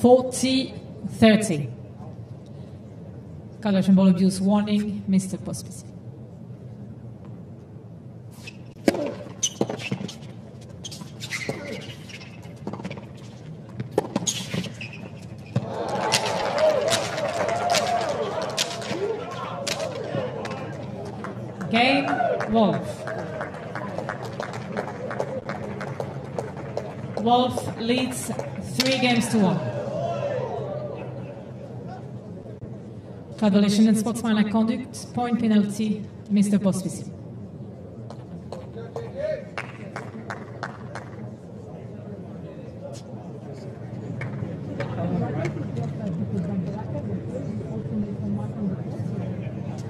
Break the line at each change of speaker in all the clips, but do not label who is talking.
Forty, thirty. Collision ball abuse warning, Mr. Pospisil. Game, Wolf. Wolf leads three games to one. Violation and sportsmanlike conduct, point penalty, Mr. Pospisil.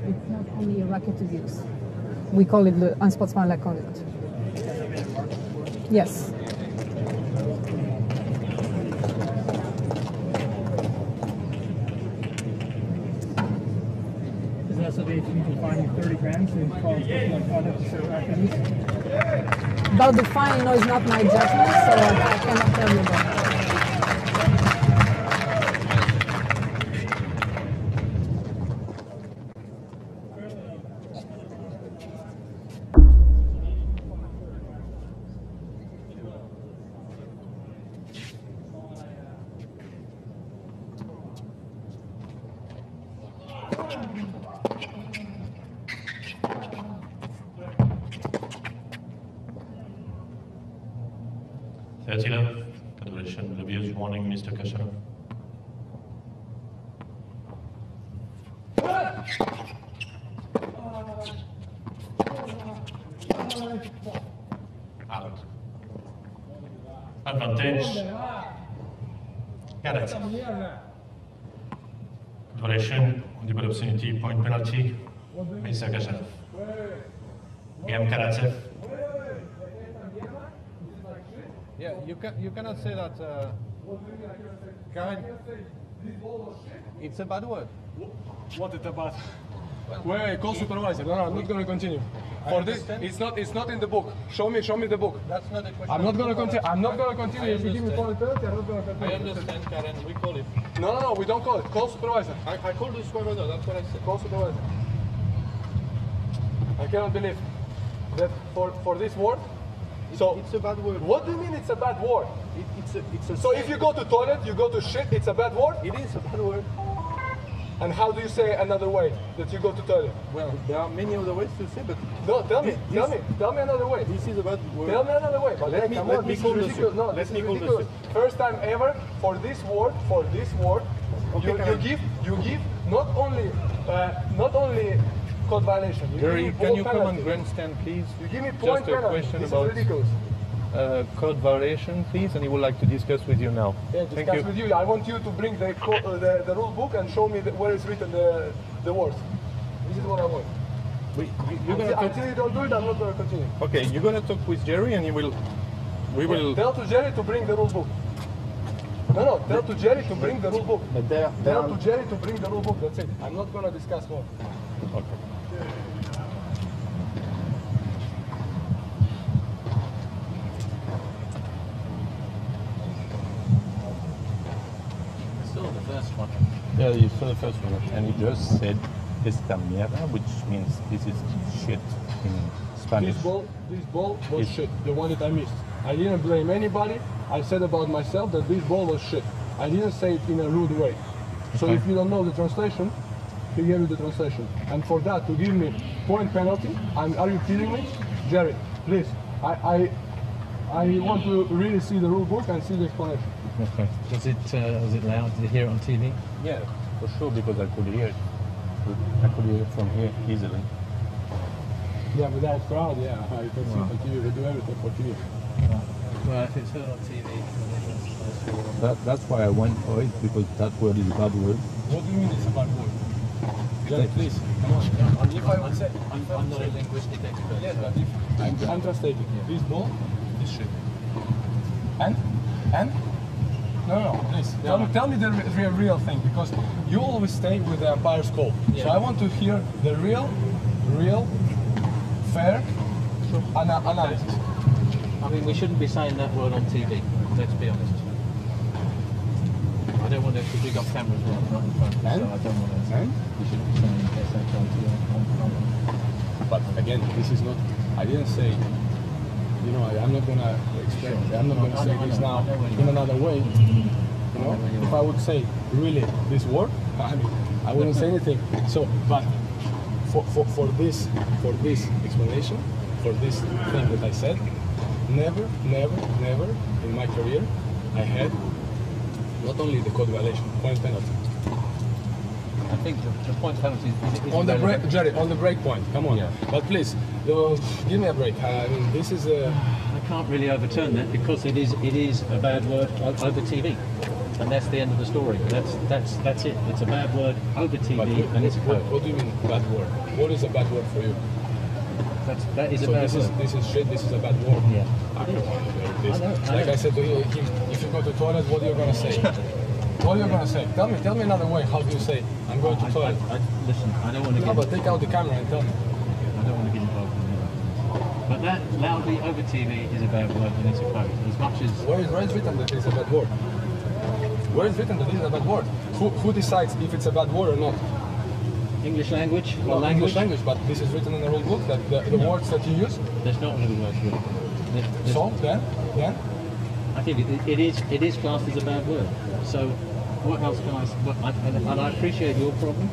It's not only a racket abuse. We call it the unsportsmanlike conduct. Yes.
That so can fine 30 grand to call like to activities?
About the fine, know, it's not my judgment, so I, cannot tell you that.
Love. Congratulations. Abuse warning, Mr. Khachanov. Out. Advantage. Garrett. Violation, undue obscenity, point penalty, Mr. Khachanov. Game Karatsev.
Yeah, you can you cannot say that. Uh, Karen, it's a bad word.
What is a about? Wait, wait, call supervisor. No, no, I'm not gonna continue. For this,
understand.
it's not, it's not in the book. Show me, show me the book.
That's not a question.
I'm not gonna continue. I'm not gonna continue.
I
If you give me
understand.
point penalty, I'm not gonna
I understand, Karen. We call it.
No, no, no, we don't call it. Call supervisor.
I, I called the supervisor. That's what I said.
Call supervisor. I cannot believe that for, for this word. So,
It's a bad word.
what do you mean it's a bad word?
It, it's a it's a.
So if you go to toilet, you go to shit, it's a bad word?
it is a bad word.
And how do you say another way that you go to toilet?
Well, there are many other ways to say, but
No, tell me,
This-
tell me, tell me another way.
this is a bad word.
Tell me another way. But
Let
hey,
me-
come
let
on,
me call
ridiculous. No,
Let me
is
call the
ridiculous. First time ever for this word, for this word,
Okay,
you, you give you give not only uh, not only code violation. You
Jerry, can
ball
you come on
penalty.
grandstand, please?
You give me point
Just a
penalty.
question
this
about uh, code violation, please, and he would like to discuss with you now.
Yeah,
Thank
discuss
you.
with you. I want you to bring the co- uh, the, the rule book and show me the, it's written the the words. This is what I want.
We, you, you're gonna
Until,
talk,
until you don't do it, I'm not going to continue.
okay, you're gonna talk with Jerry, and he will. We will.
Tell to Jerry to bring the rule book. No, no. Tell to Jerry to bring the rule book.
But there, there
Tell
are,
to Jerry to bring the rule book. That's it. I'm not going to discuss more.
okay.
Still the first one.
Yeah, the first one, and he just said esta mierda, which means this is shit in Spanish.
This ball, this ball was
It-
shit. The one that I missed. I didn't blame anybody. I said about myself that this ball was shit. I didn't say it in a rude way. So
Okay.
if you don't know the translation, he gave you the translation. And for that, to give me point penalty, I'm, are you kidding me? Jerry, please. I, I, I want to really see the rule book and see the explanation.
Okay.
Was it uh, was it loud? Did you hear it on TV?
Yeah, for sure, because I could hear it. I could hear it from here easily.
Yeah, without crowd, yeah. You can see it on TV. They do everything for TV.
Well, if it's heard on TV,
That, that's why I went for it, because that word is a bad word.
What do you mean it's a bad word? Jerry, please, come on. If I would say,
I'm, I'm not a linguistic expert.
Yes,
so-
but if I'm, I'm translating here. This ball is shit. And? And? No, no, please. Tell, me, tell me the re- real, real thing because you always stay with the umpire's call. So I want to hear the real, real, fair
Neutral.
ana- analysis.
I mean, we shouldn't be saying that word on TV. Let's be honest. I don't want to, because we've got cameras right in front, so I don't want to.
And?
We shouldn't be saying SHIT on camera.
But again, this is not. I didn't say. You know, I, I'm not gonna explain. I'm not gonna say this now in another way. You know, if I would say really this word, I mean, I wouldn't say anything. So, but for, for, for this for this explanation, for this thing that I said, never, never, never in my career I had not only the code violation, point penalty.
The, the point penalty
On the break. Jerry, on the break point. Come on.
Yeah.
But please, uh, give me a break. I mean, this is a.
I can't really overturn that because it is it is a bad word over TV, and that's the end of the story. That's that's that's it. It's a bad word over TV,
what,
and it's a
what, what do you mean bad word? What is a bad word for you?
That's that is
so
a bad
this
word.
is this is shit. This is a bad word.
Yeah.
I
It
don't want to hear this.
I know, I
like
know.
I said to you, him, if you go to toilet, what are you gonna say? what are you gonna say? Tell me. Tell me another way. How do you say I'm going to toilet?
I, I, listen, I don't want to
No,
get
but take out the camera and tell me.
I don't want to get involved in that. But that loudly over TV is a bad word, and it's a code. As much as
Where is, where is written that it's a bad word? Where is written that is a bad word? Who, who decides if it's a bad word or not?
English language
Well,
language,
English language, but this is written in the rule book that the, the words that you use.
there's not really words written. There- there's-
So then, then
I think it, it is it is classed as a bad word. So what else can I? s- What, I and, and I appreciate your problem.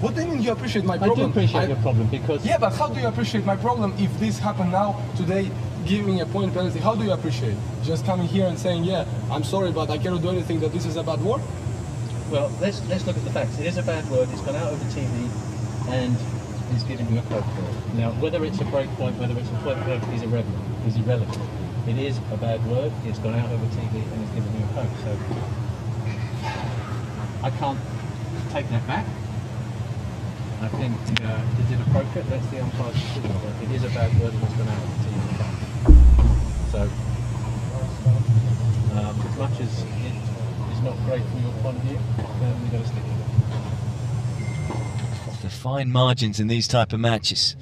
what do you mean you appreciate my problem?
I do appreciate
I-
your problem because
Yeah, but how do you appreciate my problem if this happened now, today, giving a point penalty? How do you appreciate? Just coming here and saying, yeah, I'm sorry, but I cannot do anything that this is a bad word?
well, let's let's look at the facts. It is a bad word. It's gone out over TV, and is giving you a for. Now, whether it's a break point, whether it's a point penalty is irrelevant. Is irrelevant. It is a bad word. It's gone out over TV and it's giving you a code. So I can't take that back. I think uh, is it appropriate? That's the umpire's decision. It is a bad word and it's gone out. So um, as much as it is not great from your point of view, then we've got to stick with it.
The fine margins in these type of matches.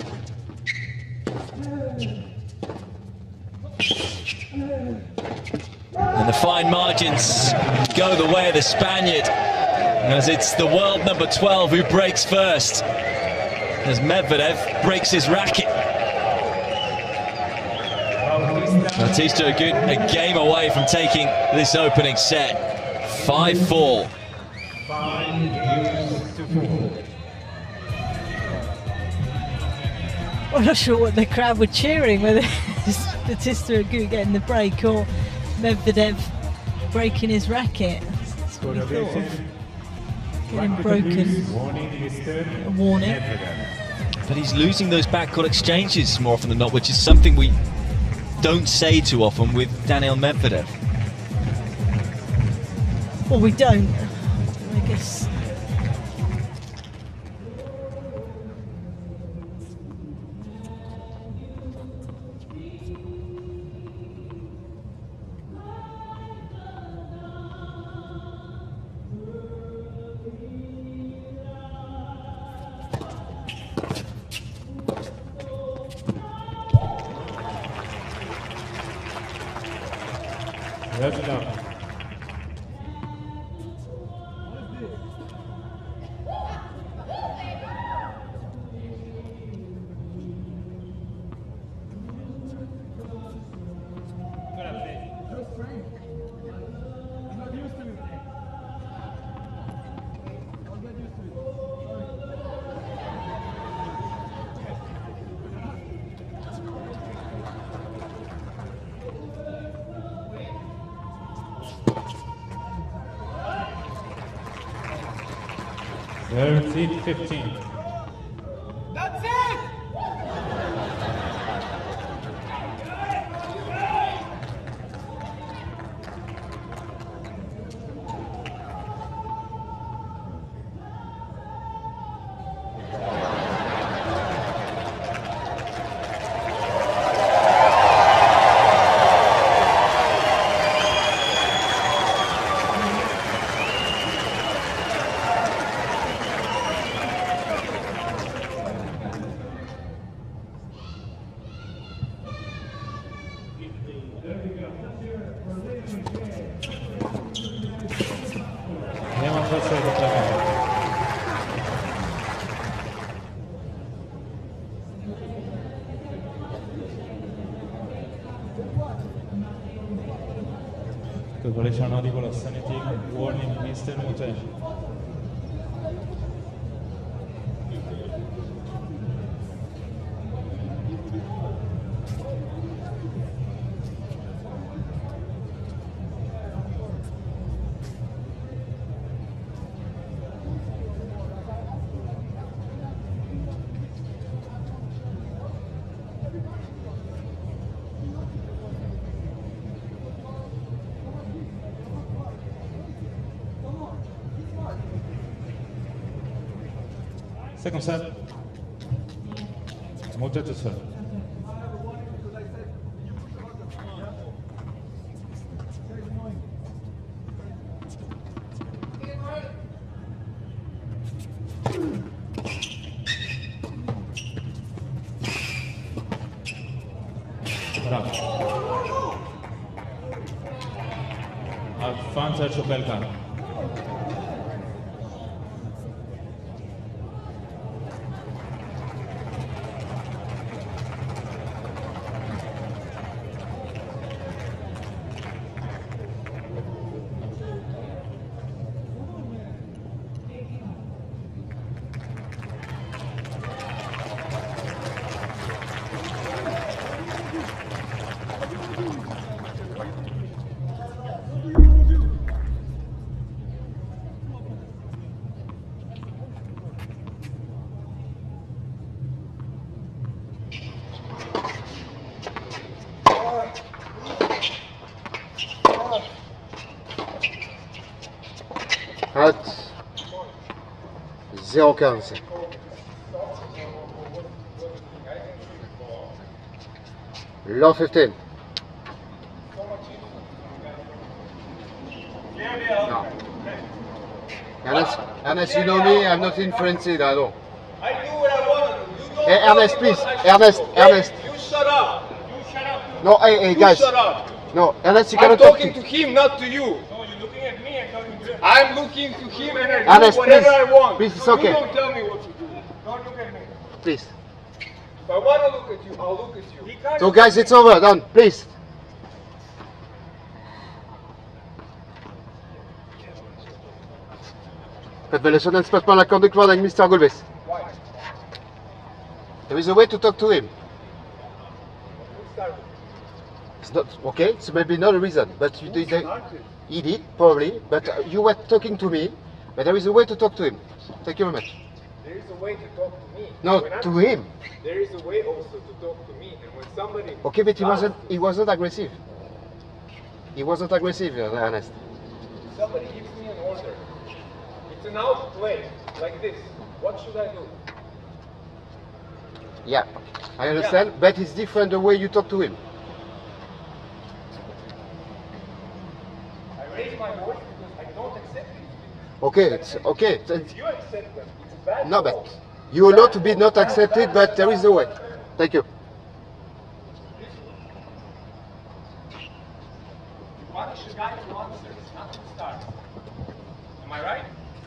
And the fine margins go the way of the Spaniard, as it's the world number 12 who breaks first, as Medvedev breaks his racket. Bautista Agut a game away from taking this opening set. 5-4.
I'm not sure what the crowd were cheering, whether it's Bautista Agut getting the break or Medvedev breaking his racket. That's what we thought of. Broken. A warning.
But he's losing those backcourt exchanges more often than not, which is something we don't say too often with Daniil Medvedev.
Well, we don't. I guess.
Thirteen fifteen. Christian Mutay. Second set. Moutet to serve. Bravo. Alfonso Chopelka.
Hat 015. Low 15. No. Ernest, Ernest, you know me, I'm not influenced at all.
I do what I want to do. You
Hey, Ernest, please. Ernest, Ernest.
You shut up. You shut up.
No, hey, hey,
You
guys.
shut up.
No, Ernest, you
I'm
cannot talk
talking
to
to him, not to you. I'm looking to him and I do
Ernest,
whatever
please.
I want.
Please, it's
So
okay.
You don't tell me what to do. Don't look at me.
Please.
If I want to look at you, I'll look at you.
So, guys, it's over. Done. Please. Revelación and Spatman la conduct one and Mr. Gulbis. There is a way to talk to him. It's not okay. It's maybe not a reason, but you did. He did probably, but uh, you were talking to me. But there is a way to talk to him. Thank you very much.
There is a way to talk to me.
No,
When I'm-
to him.
There is a way also to talk to me. And when somebody
Okay, but he wasn't. He wasn't aggressive. He wasn't aggressive, uh, Ernest.
somebody gives me an order, it's an outplay like this. What should I do?
Yeah, I understand, but it's different the way you talk to him.
I raise my voice because I don't accept it.
Okay, it's okay. it's-
You accept them. It's bad
No, but you will not be not accepted, but there is a way. Thank you.
Punish a guy who answers, not who starts. Am I right?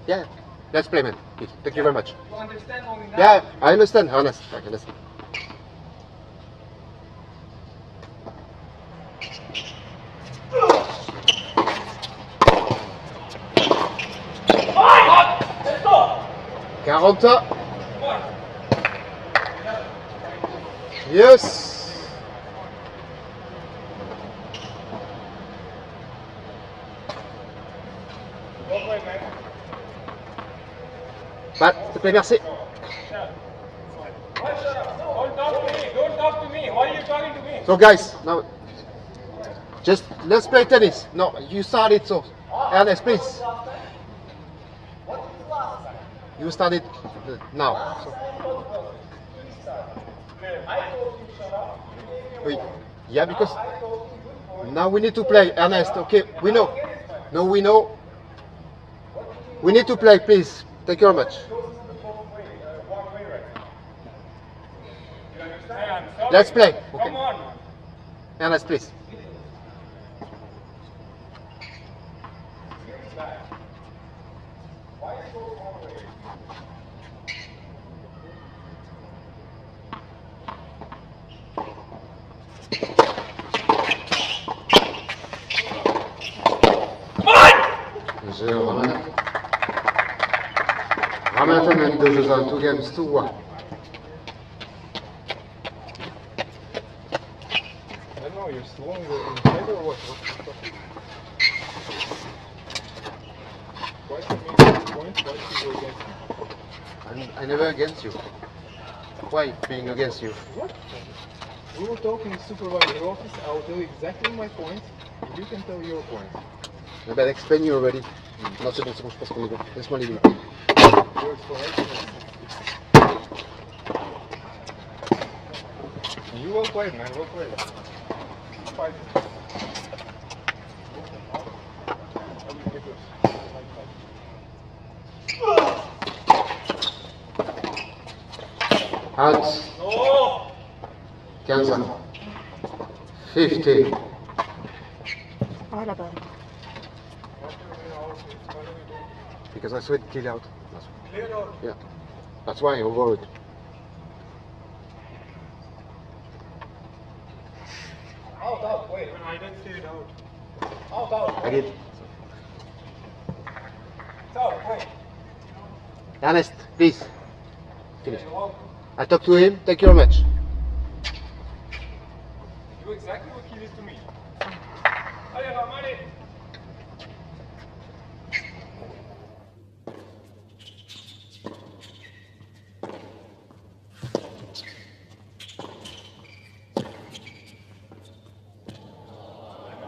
Yeah, let's play, man. Thank you very much.
You understand only now?
Yeah, I understand, Ernest. I understand. Quaranta. Yes. Pat, s'il te plaît, merci.
Why shut up? Don't talk to me. Don't talk to me. Why are you talking to me?
So guys, now just let's play tennis. No, you started so. Ernest, please. You started now. So. Yeah, because now we need to play, Ernest. Okay, we know. No, we know. We need to play, please. Thank you very much. Let's play. Okay.
Come on.
جاو غمدة غمدة من دو جوزان تو
جيمز تو واحد You're slowing the inside or what? What's the point? Why against me?
I, I never against you. Why being against you?
What? We were talking to supervisor office. I'll tell you exactly my point. You can tell your point.
Maybe I explain you already. No sé, no sé cómo se pasa conmigo. Es my living.
Your explanation is... You well played, man, well played. Fight.
Hands. Cancel. 50. Because I saw it clear out. That's
Clear out.
Yeah. That's why I worried.
Out, out, wait. I didn't see it out. Out, out.
I did.
It's out, wait.
Ernest, please. Finish. I talked to him. Take your match.
Do exactly what he did to me.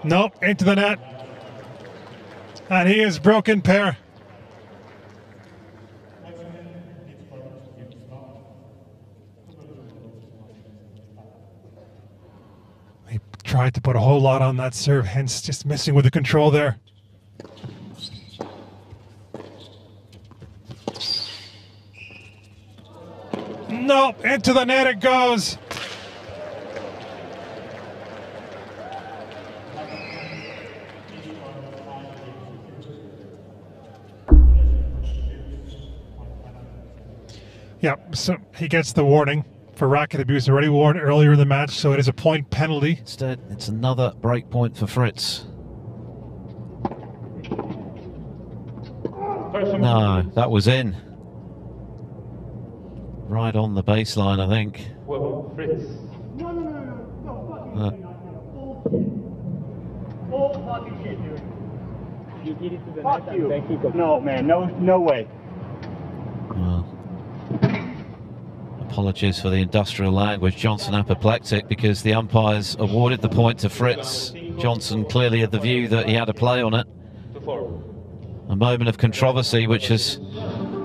Nope, into the net. And he is broken Paire. He tried to put a whole lot on that serve, hence just missing with the control there. Nope, into the net it goes. Yep, so he gets the warning for racket abuse already warned earlier in the match, so it is a point penalty.
Instead, it's another break point for Fritz. No, that was in. Right on the baseline, I think.
Well, Fritz.
Uh,
All fucking shit, dude. You get it to the
Fuck
net
you.
and then.
No, man, no, no way.
well. Apologies for the industrial language. Johnson apoplectic because the umpires awarded the point to Fritz. Johnson clearly had the view that he had a play on it. A moment of controversy which has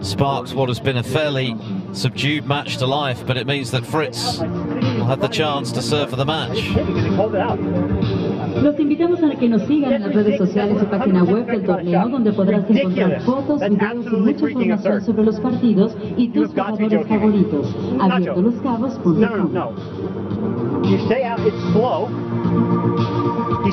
sparked what has been a fairly subdued match to life, but it means that Fritz will have the chance to serve for the match.
Los invitamos a que nos sigan en las redes sociales y página web del torneo, donde podrás encontrar fotos, videos y mucha información sobre los partidos y tus jugadores favoritos. Abiertoloscabos.com.
No, no, no. You say out, it's slow.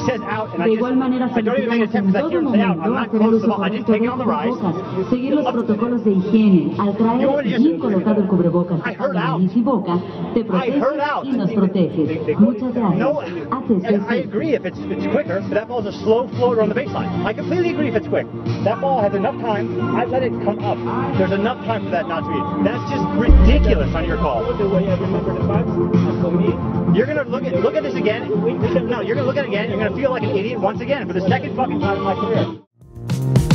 Says out, and I
De
just,
igual manera,
I don't even make an
solicitamos
attempt
en todo
him say out. I'm
momento
not
hacer el
close to
uso.
I didn't
correcto
take
de
it on the rise.
cubrebocas, seguir los protocolos de higiene. Al traer bien colocado el cubrebocas a nariz y boca, te
I
proteges y nos proteges. Muchas gracias.
and I agree if it's it's quicker, but that ball's a slow floater on the baseline. I completely agree if it's quick. That ball has enough time. I let it come up. There's enough time for that not to be. That's just ridiculous on your call. You're gonna look at look at this again. No, you're gonna look at it again. You're gonna feel like an idiot once again for the second fucking time in my career.